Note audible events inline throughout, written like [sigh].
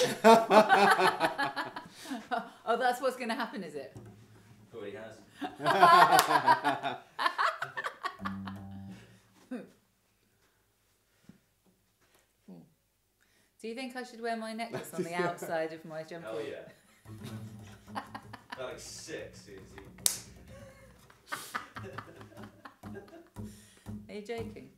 [laughs] oh, that's what's going to happen, is it? Oh, he has. [laughs] Do you think I should wear my necklace on the [laughs] outside of my jumper? Hell yeah. They're like six, Suzie. Are you joking?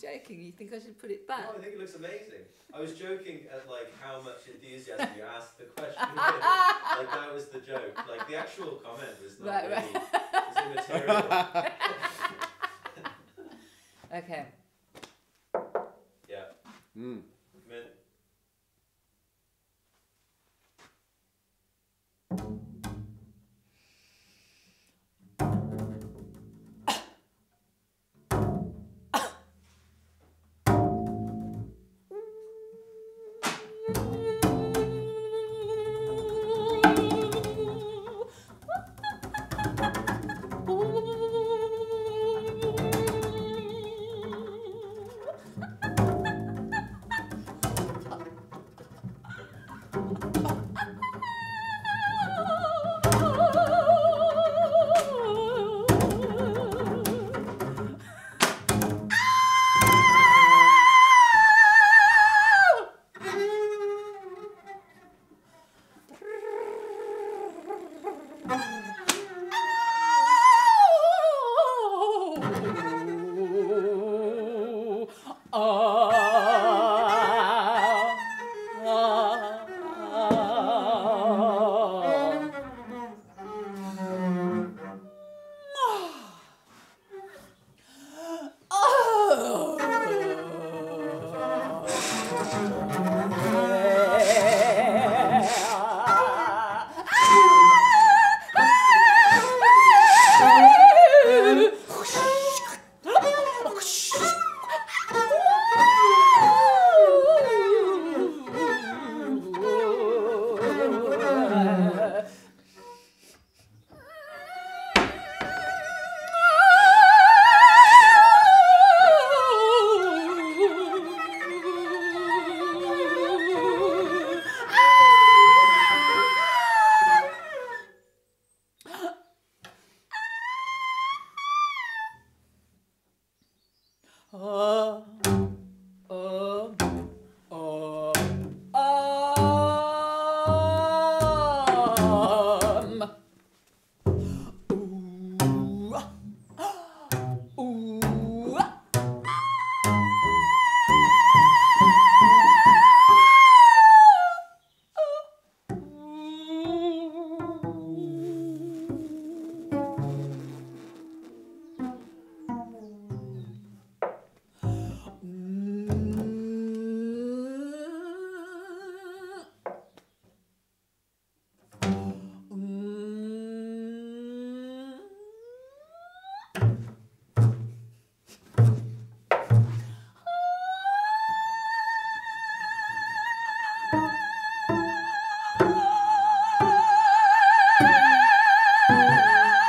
Sort of. You're joking. You think I should put it back? No, I think it looks amazing. I was joking at like how much enthusiasm you asked the question with. [laughs] Like that was the joke. Like the actual comment was not Right, really right. was immaterial. [laughs] Okay. yeah. Mm. Oh.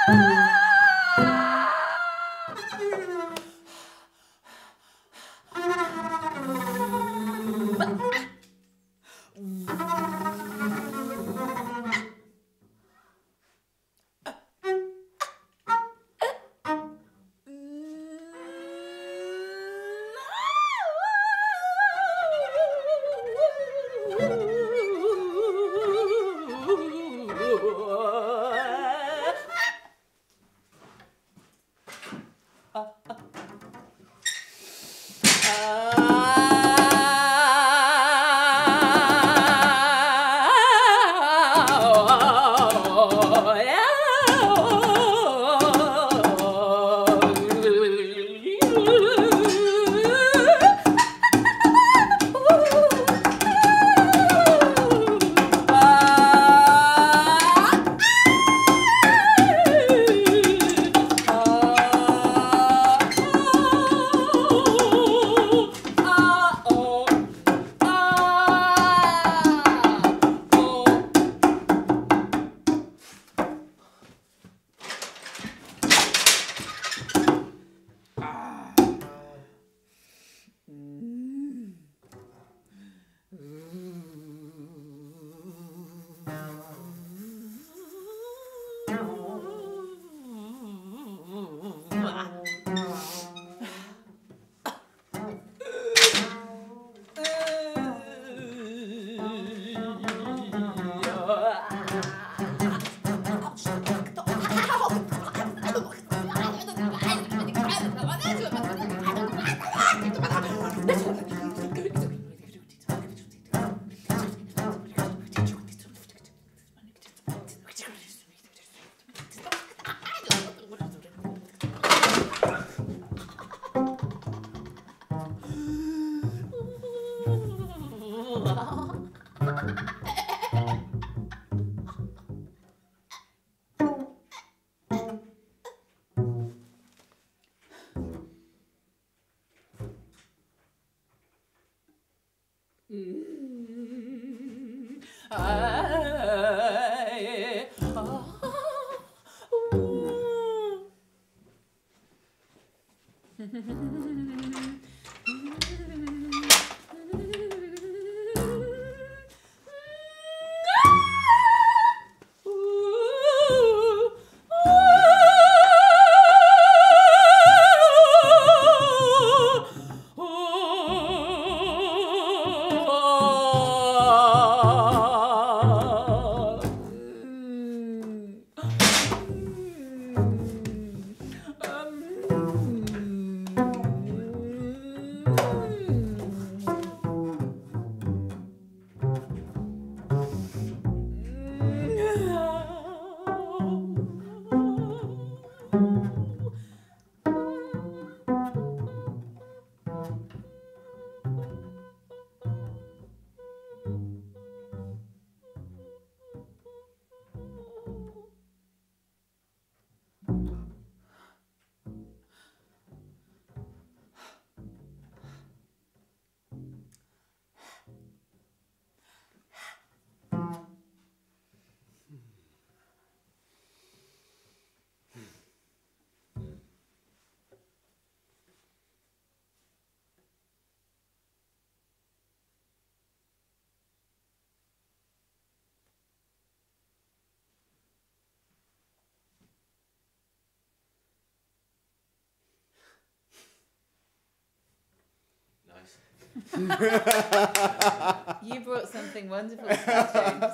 Oh. [laughs] you brought something wonderful to that, [laughs] James.